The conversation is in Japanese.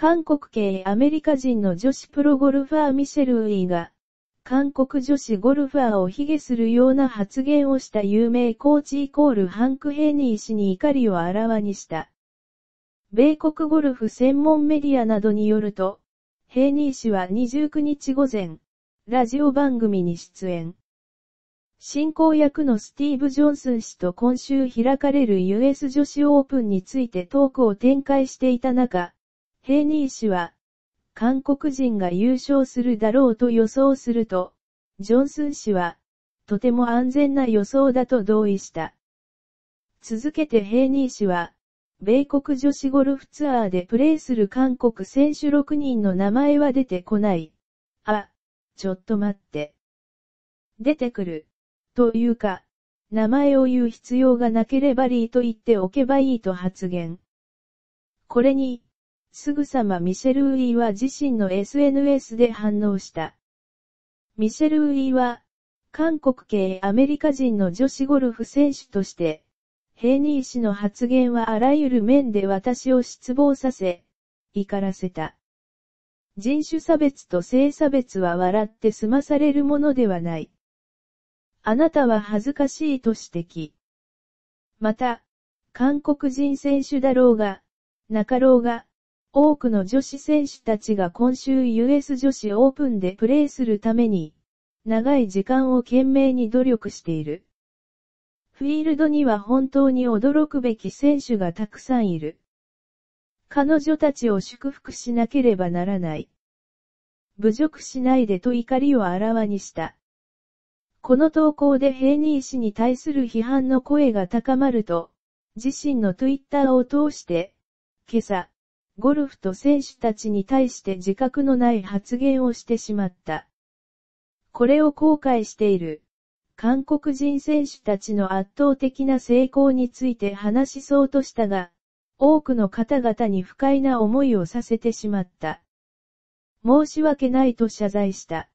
韓国系アメリカ人の女子プロゴルファーミシェル・ウィーが、韓国女子ゴルファーを卑下するような発言をした有名コーチイコールハンク・ヘイニー氏に怒りをあらわにした。米国ゴルフ専門メディアなどによると、ヘイニー氏は29日午前、ラジオ番組に出演。進行役のスティーブ・ジョンスン氏と今週開かれる US 女子オープンについてトークを展開していた中、ヘイニー氏は、韓国人が優勝するだろうと予想すると、ジョンスン氏は、とても安全な予想だと同意した。続けてヘイニー氏は、米国女子ゴルフツアーでプレーする韓国選手6人の名前は出てこない。あ、ちょっと待って。出てくる。というか、名前を言う必要がなければリーと言っておけばいいと発言。これに、すぐさまミシェル・ウィーは自身の SNS で反応した。ミシェル・ウィーは、韓国系アメリカ人の女子ゴルフ選手として、ヘイニー氏の発言はあらゆる面で私を失望させ、怒らせた。人種差別と性差別は笑って済まされるものではない。あなたは恥ずかしいと指摘。また、韓国人選手だろうが、なかろうが、多くの女子選手たちが今週 US 女子オープンでプレーするために、長い時間を懸命に努力している。フィールドには本当に驚くべき選手がたくさんいる。彼女たちを祝福しなければならない。侮辱しないでと怒りをあらわにした。この投稿でヘイニー氏に対する批判の声が高まると、自身の Twitter を通して、今朝、ゴルフと選手たちに対して自覚のない発言をしてしまった。これを後悔している。韓国人選手たちの圧倒的な成功について話しそうとしたが、多くの方々に不快な思いをさせてしまった。申し訳ないと謝罪した。